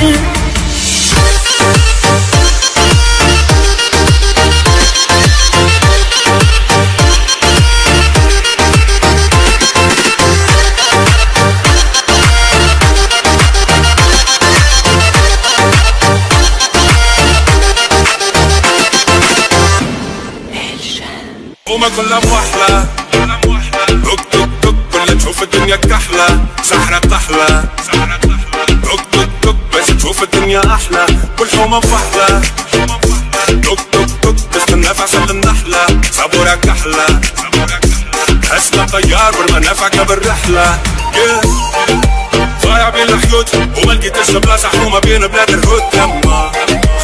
الحكومة كلها بوحلة. دق دق دق كل تشوف الدنيا كحلة. سحرة تحلى الدنيا أحلى. كل حومة بوحدة توك توك توك تستنى في عسل النحلة صبورة كحلة حسنا طيار والمنافع بالرحلة yeah. ضايع بين الحيوت وما لقيتش بلاصة حومة بين بلاد الهود يما.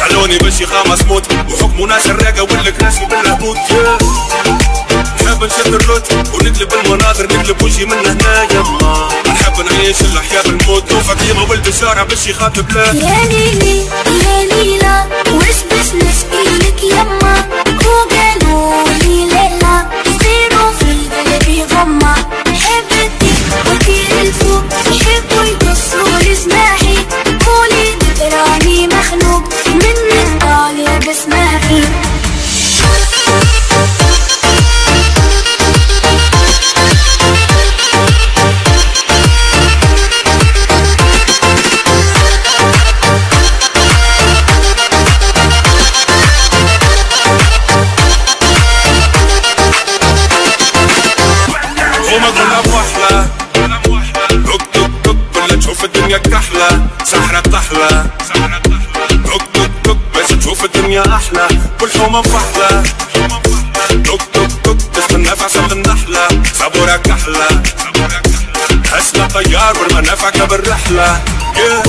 خلوني باش يخامس موت. وحكموا ناس الراقة والكراسي بالهبوط. نحب نشد الروت. ونقلب المناظر نقلب وجهي من هنا وفاطمة ولد الشارع باش يخاطب لا يا ليلي يا ليلى وش سحرة طحلة توك توك توك باش تشوف الدنيا أحلى. كل حومة بوحلة توك توك توك تستنى في عسل النحلة. صبورة كحلة. حسنا طيار والمنافع بالرحلة yeah.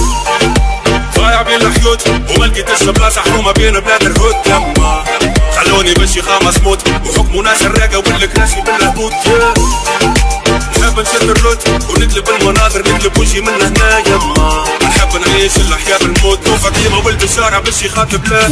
ضايع بين الحيوت. وما لقيتش بلاصة حومة بين بلاد الهود يما. خلوني باش يخامس موت وحكموا ناس الراقة والكراسي بالهبوط yeah. نحب نشد الروت ونقلب المناظر نقلب وجهي من هنا. يما. الحياة بالموت وفاطمة والبشارة باش يخاف بلاد